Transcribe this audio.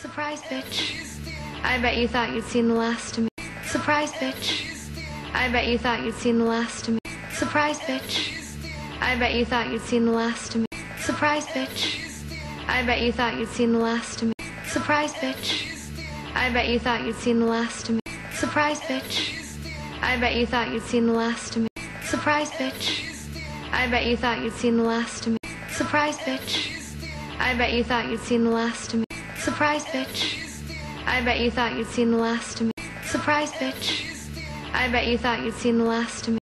Surprise, bitch. I bet you thought you'd seen the last of me. Surprise, bitch. I bet you thought you'd seen the last of me. Surprise, bitch. I bet you thought you'd seen the last of me. Surprise, bitch. I bet you thought you'd seen the last of me. Surprise, bitch. I bet you thought you'd seen the last of me. Surprise, bitch. I bet you thought you'd seen the last of me. Surprise, bitch. I bet you thought you'd seen the last of me. Surprise, bitch. I bet you thought you'd seen the last of me. Surprise, bitch. I bet you thought you'd seen the last of me. Surprise, bitch. I bet you thought you'd seen the last of me.